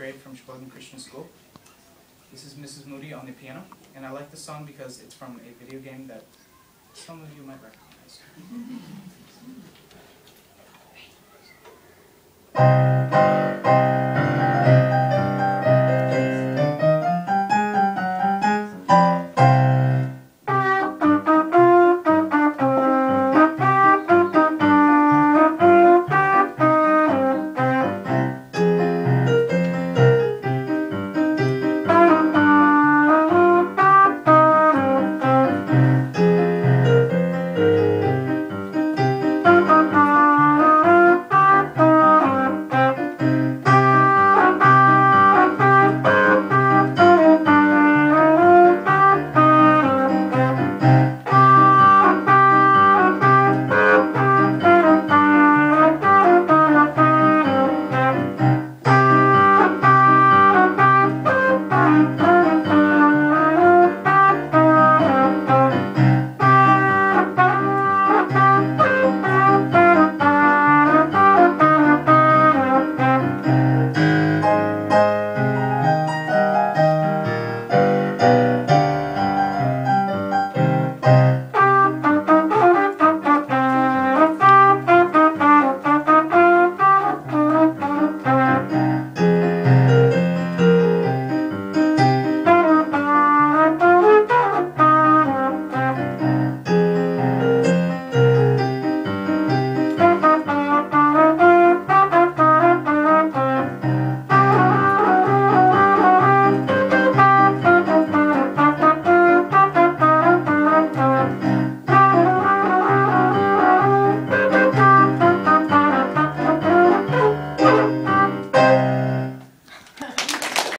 grade from Sheboygan Christian School. This is Mrs. Moody on the piano, and I like the song because it's from a video game that some of you might recognize.